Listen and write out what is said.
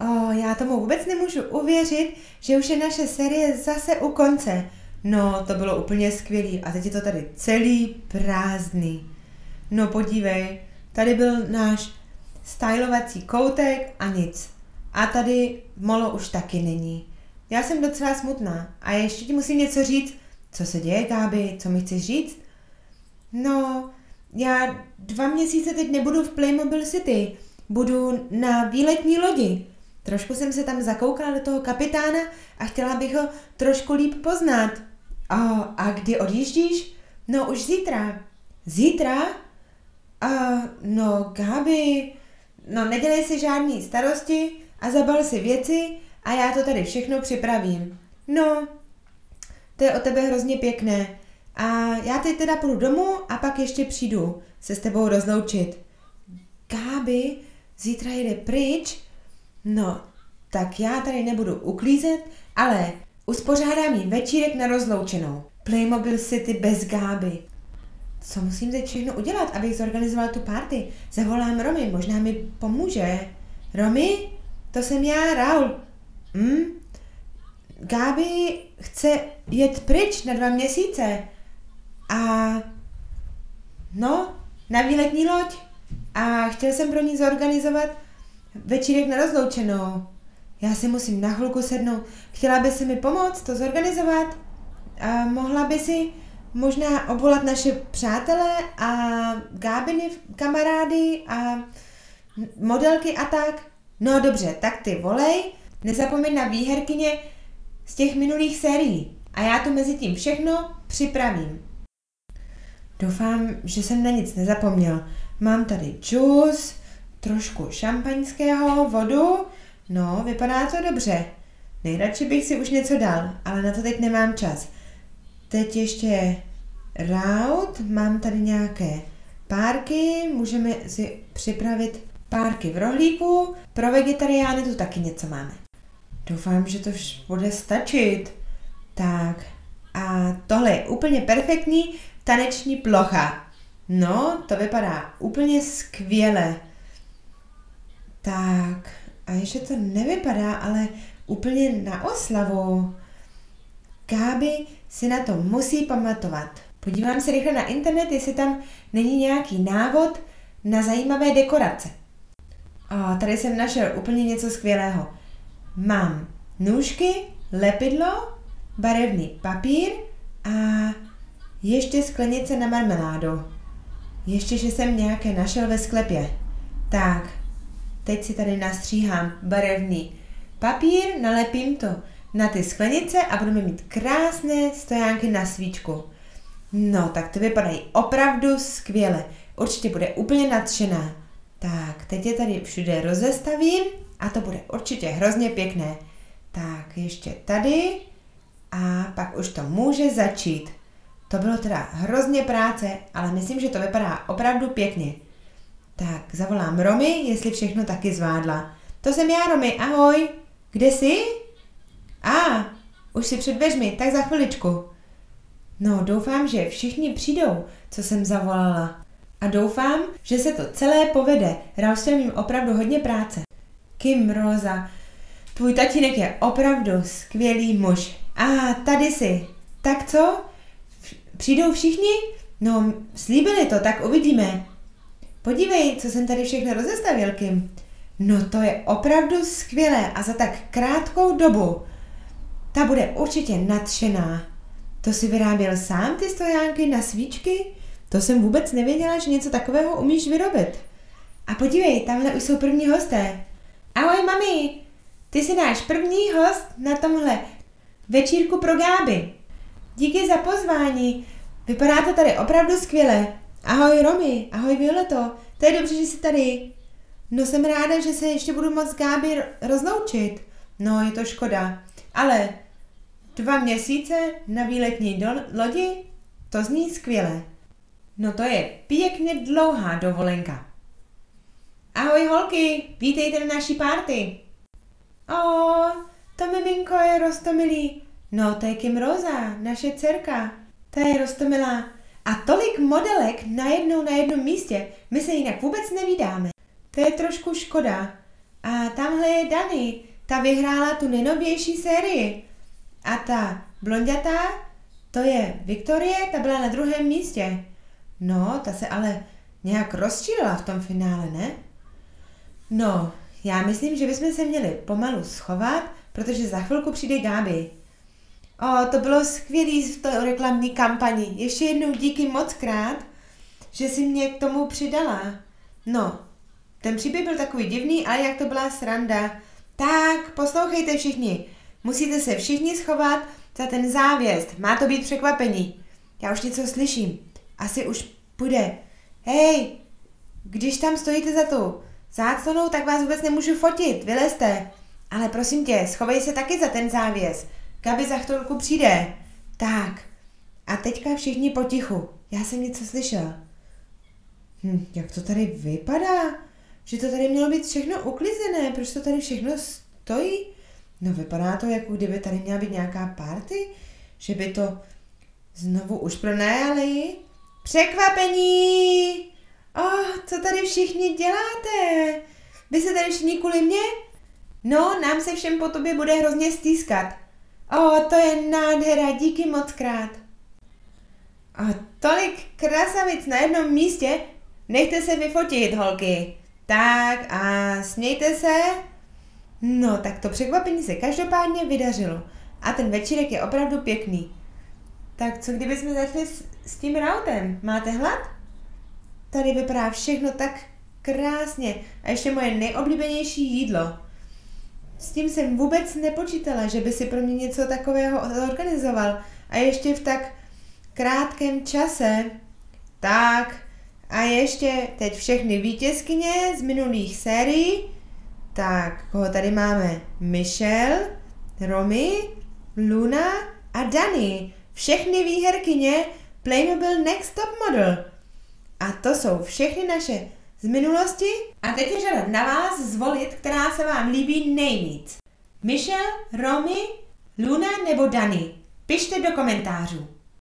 O, já tomu vůbec nemůžu uvěřit, že už je naše série zase u konce. No, to bylo úplně skvělý a teď je to tady celý prázdný. No podívej, tady byl náš stylovací koutek a nic. A tady molo už taky není. Já jsem docela smutná a ještě ti musím něco říct. Co se děje, Gáby? Co mi chceš říct? No, já dva měsíce teď nebudu v Playmobil City. Budu na výletní lodi. Trošku jsem se tam zakoukala do toho kapitána a chtěla bych ho trošku líp poznat. A, a kdy odjíždíš? No už zítra. Zítra? A, no Gabi, no nedělej si žádný starosti a zabal si věci a já to tady všechno připravím. No, to je o tebe hrozně pěkné. A já teď teda půjdu domů a pak ještě přijdu se s tebou rozloučit. Gáby zítra jede pryč? No, tak já tady nebudu uklízet, ale uspořádám jí večírek na rozloučenou. Playmobil City bez Gáby. Co musím teď všechno udělat, abych zorganizoval tu party? Zavolám Romy, možná mi pomůže. Romy? To jsem já, Raul. Hm? Gáby chce jet pryč na dva měsíce. A no, na výletní loď. A chtěl jsem pro ní zorganizovat večírek na rozloučenou. Já si musím na chvilku sednout. Chtěla by si mi pomoct to zorganizovat? A mohla by si možná obvolat naše přátele a Gábiny kamarády a modelky a tak? No dobře, tak ty volej, nezapomeň na výherkyně z těch minulých sérií a já tu mezi tím všechno připravím. Doufám, že jsem na nic nezapomněl. Mám tady džus, trošku šampaňského, vodu, no, vypadá to dobře. Nejradši bych si už něco dal, ale na to teď nemám čas. Teď ještě raut, mám tady nějaké párky, můžeme si připravit párky v rohlíku, pro vegetariány tu taky něco máme. Doufám, že to bude stačit. Tak, a tohle je úplně perfektní taneční plocha. No, to vypadá úplně skvěle. Ještě to nevypadá, ale úplně na oslavu. Gáby si na to musí pamatovat. Podívám se rychle na internet, jestli tam není nějaký návod na zajímavé dekorace. A tady jsem našel úplně něco skvělého. Mám nůžky, lepidlo, barevný papír a ještě sklenice na marmeládu. Ještě, že jsem nějaké našel ve sklepě. Tak, teď si tady nastříhám barevný papír, nalepím to na ty sklenice a budeme mít krásné stojánky na svíčku. No, tak to vypadají opravdu skvěle. Určitě bude úplně nadšená. Tak, teď je tady všude rozestavím a to bude určitě hrozně pěkné. Tak, ještě tady a pak už to může začít. To bylo teda hrozně práce, ale myslím, že to vypadá opravdu pěkně. Tak, zavolám Romy, jestli všechno taky zvládla. To jsem já, Romy, ahoj. Kde jsi? A, ah, už si před dveřmi, tak za chviličku. No, doufám, že všichni přijdou, co jsem zavolala. A doufám, že se to celé povede. Jsem jim opravdu hodně práce. Kim Rosa, tvůj tatínek je opravdu skvělý muž. A ah, tady jsi. Tak co? Přijdou všichni? No, slíbili to, tak uvidíme. Podívej, co jsem tady všechno rozestavil, Kim. No to je opravdu skvělé a za tak krátkou dobu. Ta bude určitě nadšená. To si vyráběl sám ty stojánky na svíčky? To jsem vůbec nevěděla, že něco takového umíš vyrobit. A podívej, tamhle už jsou první hosté. Ahoj, mami! Ty jsi náš první host na tomhle večírku pro Gáby. Díky za pozvání. Vypadá to tady opravdu skvěle. Ahoj Romy, ahoj Violeto, to je dobře, že jsi tady. No jsem ráda, že se ještě budu moc Gáby rozloučit. No, je to škoda. Ale dva měsíce na výletní do- lodi, to zní skvěle. No to je pěkně dlouhá dovolenka. Ahoj holky, vítejte na naší party. O, to miminko je rostomilý. No, to je Kim Rosa, naše dcerka. Ta je rostomilá. A tolik modelek najednou na jednom místě, my se jinak vůbec nevídáme. To je trošku škoda. A tamhle je Dani, ta vyhrála tu nejnovější sérii. A ta blondětá, to je Viktorie, ta byla na druhém místě. No, ta se ale nějak rozčílila v tom finále, ne? No, já myslím, že bychom se měli pomalu schovat, protože za chvilku přijde Gáby. O, to bylo skvělý v té reklamní kampani. Ještě jednou díky moc krát, že si mě k tomu přidala. No, ten příběh byl takový divný, ale jak to byla sranda. Tak, poslouchejte všichni. Musíte se všichni schovat za ten závěst. Má to být překvapení. Já už něco slyším. Asi už půjde. Hej, když tam stojíte za tu záclonou, tak vás vůbec nemůžu fotit. Vylezte. Ale prosím tě, schovej se taky za ten závěs. Gabi za chvilku přijde. Tak. A teďka všichni potichu. Já jsem něco slyšel. Hm, jak to tady vypadá? Že to tady mělo být všechno uklizené. Proč to tady všechno stojí? No vypadá to, jako kdyby tady měla být nějaká party. Že by to znovu už pronajali. Překvapení! Oh, co tady všichni děláte? Vy se tady všichni kvůli mě? No, nám se všem po tobě bude hrozně stýskat. O, to je nádhera, díky moc krát. A tolik krasavic na jednom místě, nechte se vyfotit, holky. Tak a smějte se. No, tak to překvapení se každopádně vydařilo. A ten večírek je opravdu pěkný. Tak co kdyby jsme začali s, s tím rautem? Máte hlad? Tady vypadá všechno tak krásně. A ještě moje nejoblíbenější jídlo. S tím jsem vůbec nepočítala, že by si pro mě něco takového zorganizoval. A ještě v tak krátkém čase. Tak, a ještě teď všechny vítězkyně z minulých sérií. Tak, koho tady máme? Michelle, Romy, Luna a Dani. Všechny výherkyně Playmobil Next Top Model. A to jsou všechny naše z minulosti a teď je řada na vás zvolit, která se vám líbí nejvíc. Michelle, Romy, Luna nebo Dani? Pište do komentářů.